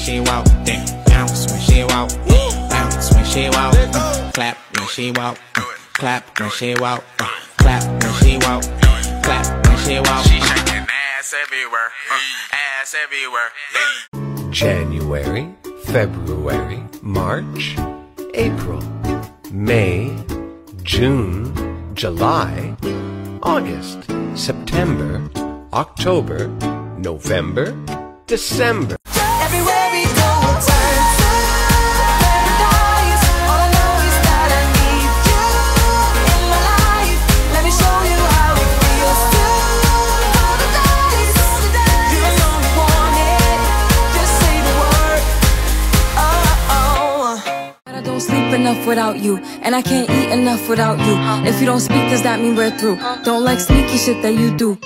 she walk, then bounce when she walk, bounce when she walk, uh, clap when she walk, uh, clap when she walk, uh, clap when she walk, clap when she walk. She shaking ass everywhere, uh, ass everywhere. January, February, March, April, May, June, July, August, September, October, November, December. Enough without you, and I can't eat enough without you. If you don't speak, does that mean we're through? Don't like sneaky shit that you do.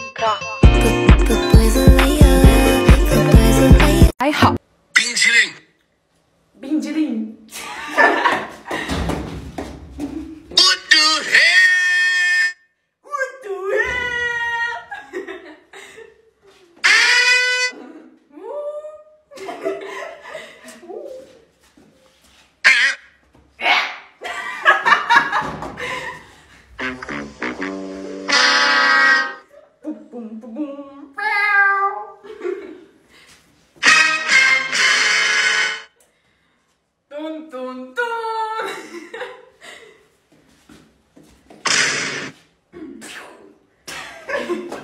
ドンドンピュン。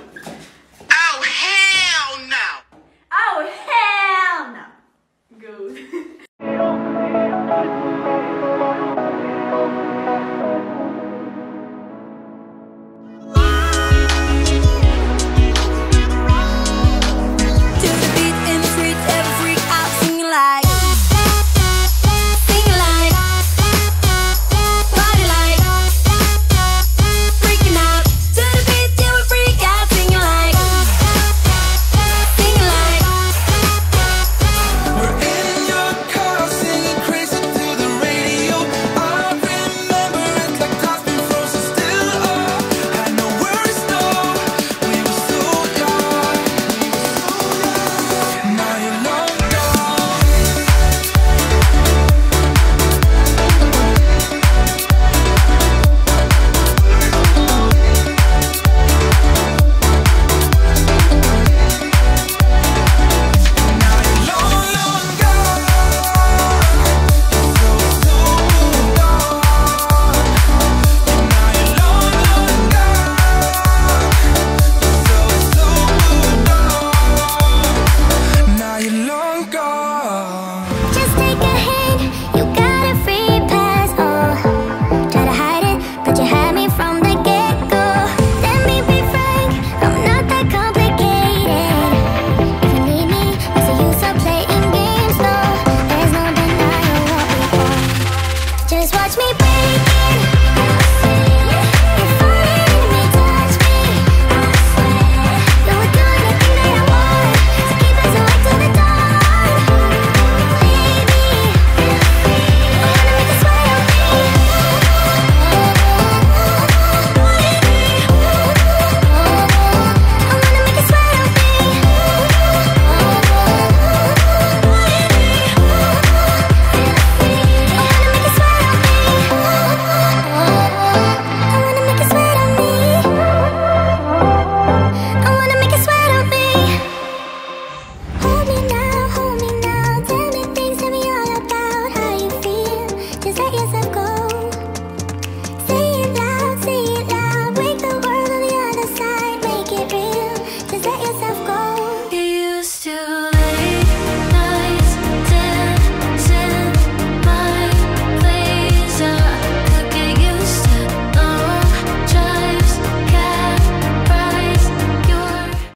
Baby.